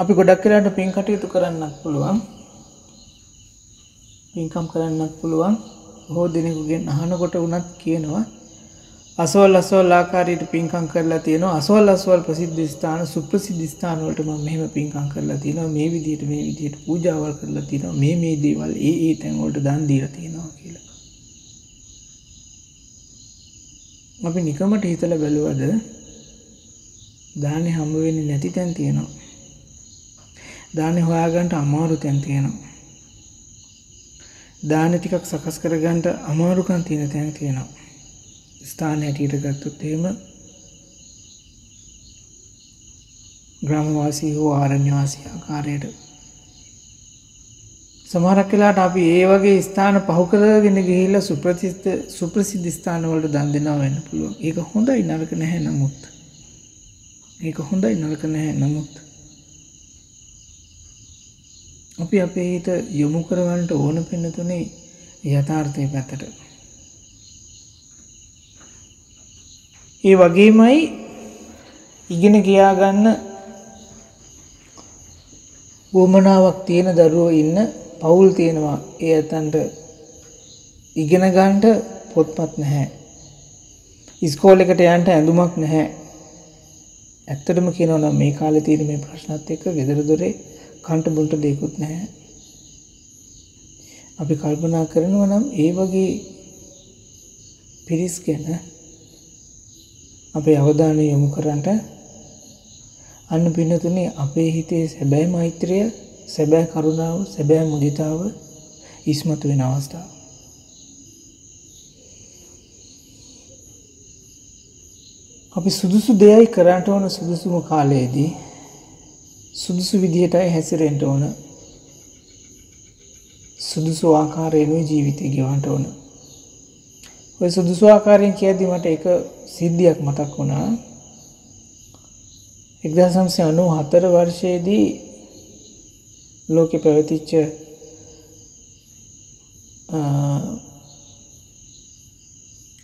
අපි ගොඩක් කලාට පින් කටයුතු කරන්නත් පුළුවන්. පින්කම් කරන්නත් පුළුවන්. හෝ දෙනෙකුගෙන් අහනකොට වනත් කියනවා. අසවල් අසවල් ආකාරයට පින්කං කරලා තියෙනවා. අසවල් අසවල් ප්‍රසිද්ධ ස්ථාන සුප්‍රසිද්ධ ස්ථානවලට මම මෙහෙම පින්කම් කරලා තියෙනවා. මේ විදිහට මේ විදිහට පූජාවල් කරලා තියෙනවා. මේ මේ දේවල් ඒ ඒ තැන්වලට දන් දීලා තියෙනවා කියලා. අපි නිකමට හිතලා බැලුවද දානේ හම්බ වෙන්නේ නැති තැන් තියෙනවා. දානේ හොයාගන්න අමාරු තැන් තියෙනවා. දාන ටිකක් සකස් කරගන්න අමාරුකම් තියෙන තැන් තියෙනවා. ස්ථාන හැටියට ගත්තොත් එහෙම ග්‍රාමවාසී හෝ ආරණ්‍යවාසී ආකාරයට සමහරක් වෙලාට අපි ඒ වගේ ස්ථාන පහු කරගෙන ගිහිල්ලා සුප්‍රසිද්ධ සුප්‍රසිද්ධ ස්ථාන වලට දන් දෙනවා වෙන්න පුළුවන්. ඒක හොඳයි නරක නැහැ නමුත්. ඒක හොඳයි නරක නැහැ නමුත්. අපි අපේ හිත යොමු කරවන්නට ඕන පින්නතුනේ යථාර්ථය පැත්තට. ඒ වගේමයි ඉගෙන ගියාගන්න වුවමනාවක් තියෙන දරුවෝ ඉන්න පවුල් තියෙනවා ඒ ඇතන්ට ඉගෙන ගන්ට පොත්පත් නැහැ. ඉස්කෝල එකට යන්ට ඇඳුමක් නැහැ. ඇත්තටම කියනවනම් මේ කාලෙ තියෙන මේ ප්‍රශ්නත් එක්ක ගෙදර දොරේ කන්ට බොන්ට දෙකුත් නැහැ. අපි කල්පනා කරනවා නම් ඒ වගේ පිරිස් ගැන අපේ අවධානය යොමු කරන්නට අන්න පින්නතුනේ අපේ හිතේ සැබෑ මෛත්‍රය සැබෑ කරුණාව සැබෑ මුදිතාව ඉස්මතු වෙන අවස්ථාව. අපි සුදුසු දෙයයි කරන්නට ඕන සුදුසුම කාලයේදී සුදුසු විදිහටයි හැසිරෙන්ට ඕන. සුදුසු ආකාරයෙනුයි ජීවිතය ගෙවන්ට ඕන. ඔය සුදුසු ආකාරයෙන් කියද්දි මට එක සිද්ධියක් මතක් වුණා. එක්දා සම්සය අනු හතර වර්ෂයේදී ලෝකෙ පැවතිච්ච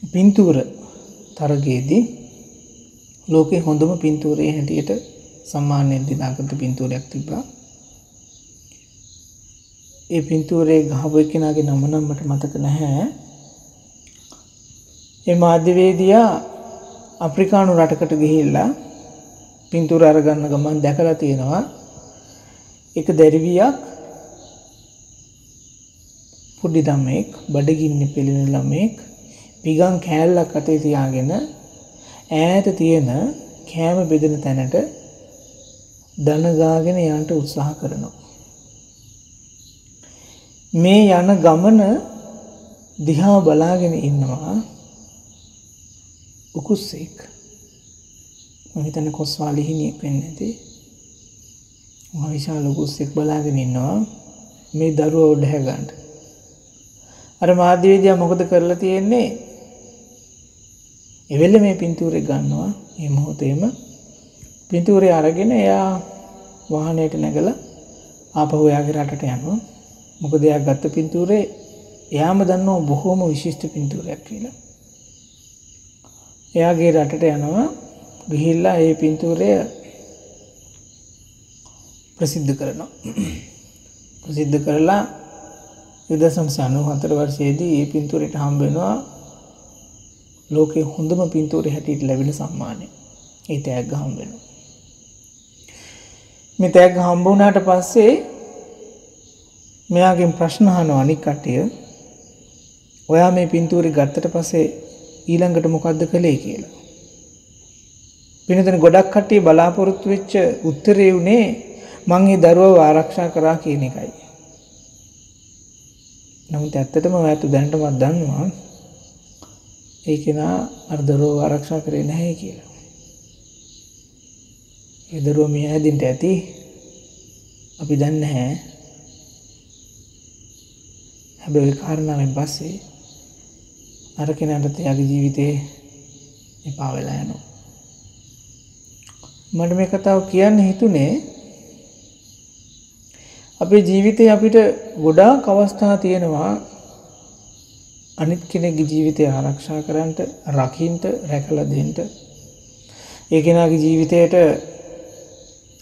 පින්තූර තරගයේදී ලෝකෙ හොඳම පින්තූරයේ හැටියට සම්මානයෙන් දිනාගත පින්තූරයක් තිබ්බා. ඒ පින්තූරේ ගහපු එක්කෙනාගේ නම නම් මට මතක නැහැ. ඒ මාධ්‍යවේදියා අප්‍රිකානු රටකට ගිහිල්ලා පින්තූර අරගන්න ගමන් දැකලා තියෙනවා. එක දැරිවියක් පොඩි ළමෙක් බඩගින්න පෙළෙන ළමෙක් පිගන් කෑල්ලක් අතේ තියාගෙන ඈත තියෙන කෑම බෙදෙන තැනට දනගාගෙන යන්ට උත්සාහ කරනවා. මේ යන ගමන දිහා බලාගෙන ඉන්නවා උකුස්සෙක්. මහිතන කොස්වාලිහිනියෙක් වෙන්න ඇති. විශාල උකුස්සෙක් බලාගෙන ඉන්නවා මේ දරුව ඔඩහැගන්ට අර මාධ්‍යවේදයා මොකද කරලා තියෙන්නේ? එවෙල්ල මේ පින්තූරෙ ගන්නවා. ඒ මොහොතේම පින්තූරය අරගෙන එයා වාහනයට නැගල ආපහු එයාගේ රටට යනවා. මොකද එයා ගත්ත පින්තූරේ එයාම දන්නවා බොහෝම විශිෂ්ට පින්තූරයක් කියලා. එයාගේ රටට යනවා ගිහිල්ලා ඒ පින්තූරය ප්‍රසිද්ධ කරනවා. ප්‍රසිද්ධ කරලා යුදසම්සය අනු හතර වර්ෂයේදී ඒ පින්තූරයට හම්බෙනවා ලෝකෙ හොඳම පින්තූර හැටියට ලැබෙන සම්මානය. ඒ තෑග්ග හම්බෙනවා මේ තෑග්ග හම්බුනාට පස්සේ මෙයාගෙන් ප්‍රශ්නහන අනික් කට්ටිය ඔයා මේ පින්තූරි ගත්තට පස්සේ ඊළඟට මොකක්ද කළේ කියලා. පිනතන ගොඩක් කට්ටිය බලාපොරොත්තු වෙච්ච උත්තරේ වුණේ මං ඒ දරුවව ආරක්ෂා කරා කියන එකයි. නමුත් ඇත්තටම ඔයාතු දැනටමත් දන්නවා ඒ කෙනා අර දරුවව ආරක්ෂා කරේ නැහැ කියලා. ඒ දරුව මිය හැදින්ට ඇති අපි දන්නේ නැහැ. හැබැයි කාරණාවෙන් පස්සේ අර කෙනාට එයාගේ ජීවිතේ එපා වෙලා යනවා. මට මේ කතාව කියන්න හිතුනේ අපේ ජීවිතේ අපිට ගොඩාක් අවස්ථා තියෙනවා අනිත් කෙනෙක්ගේ ජීවිතය ආරක්ෂා කරන්නට රකින්ට රැකලා දෙන්න ඒ කෙනාගේ ජීවිතයට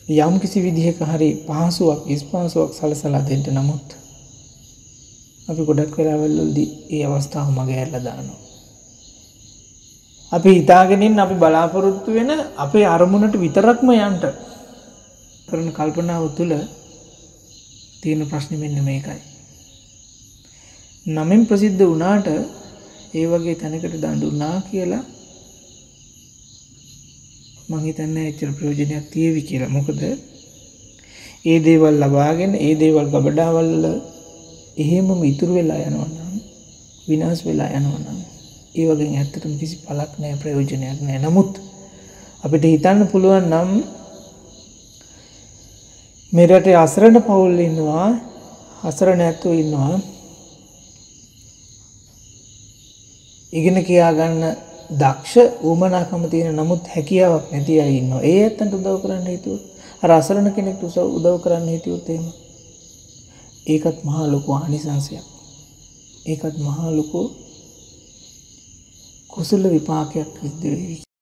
යම් කිසි විදිහක හරි පහසුවක් විස්පාසුවක් සලසලා දෙන්න නමුත් අපි ගොඩක් වෙලාවල්ලදී ඒ අවස්ථාව මගේ ඇල්ල දානවා. අපි හිතාගෙනින් අපි බලාපොරොත්තු වෙන අපේ අරමුණට විතරක්ම යන්ට කරන කල්පනාව තුළ තියෙන ප්‍රශ්න මෙන්න මේකයි. නමෙන් ප්‍රසිද්ධ වනාට ඒ වගේ තැනකට දඩුන්නා කියලා මහිතන්න එච්චර ප්‍රයෝජනයක් තියවි කියලා. මොකද ඒ දේවල් ලබාගෙන ඒ දේවල් ගබඩාවල්ල එහෙමම ඉතුරු වෙලා යනවන්නම් විනාස් වෙලා යනවනම් ඒ වගේ ඇත්තටම කිසි පලක් නෑ ප්‍රයෝජනයක් නෑ නමුත් අපිට හිතන්න පුළුවන් නම් මෙරට අසරණ පවුල් ඉන්නවා අසරණ ඇත්තු ඉන්නවා. ඉගෙන කියාගන්න දක්ෂ ඌමනාකම තියෙන නමුත් හැකියාවක් නැති අය ඉන්නවා. ඒ ඇත්තන්ට උදව් කරන්න හිතුවොත් අර අසරණ කෙනෙක්ට උදව් කරන්න හිටියොත් එහෙම ඒකත් මහා ලොකු ආනිසංසයක්. ඒකත් මහා ලොකු කුසල විපාකයක් සිද්ධ වෙවි.